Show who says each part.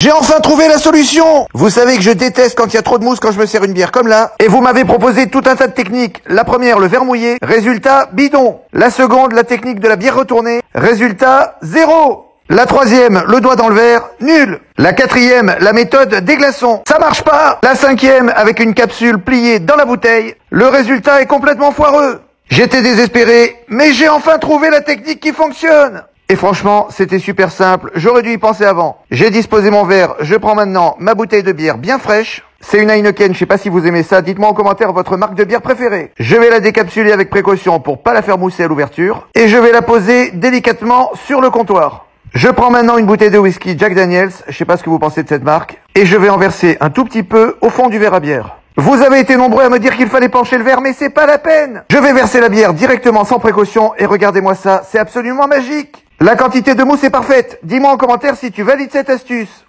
Speaker 1: J'ai enfin trouvé la solution Vous savez que je déteste quand il y a trop de mousse quand je me sers une bière comme là. Et vous m'avez proposé tout un tas de techniques. La première, le verre mouillé. Résultat, bidon. La seconde, la technique de la bière retournée. Résultat, zéro. La troisième, le doigt dans le verre, nul. La quatrième, la méthode des glaçons, ça marche pas. La cinquième, avec une capsule pliée dans la bouteille, le résultat est complètement foireux. J'étais désespéré, mais j'ai enfin trouvé la technique qui fonctionne. Et franchement, c'était super simple, j'aurais dû y penser avant. J'ai disposé mon verre, je prends maintenant ma bouteille de bière bien fraîche. C'est une Heineken, je sais pas si vous aimez ça, dites-moi en commentaire votre marque de bière préférée. Je vais la décapsuler avec précaution pour pas la faire mousser à l'ouverture. Et je vais la poser délicatement sur le comptoir. Je prends maintenant une bouteille de whisky Jack Daniels, je sais pas ce que vous pensez de cette marque, et je vais en verser un tout petit peu au fond du verre à bière. Vous avez été nombreux à me dire qu'il fallait pencher le verre, mais c'est pas la peine Je vais verser la bière directement sans précaution, et regardez-moi ça, c'est absolument magique La quantité de mousse est parfaite. Dis-moi en commentaire si tu valides cette astuce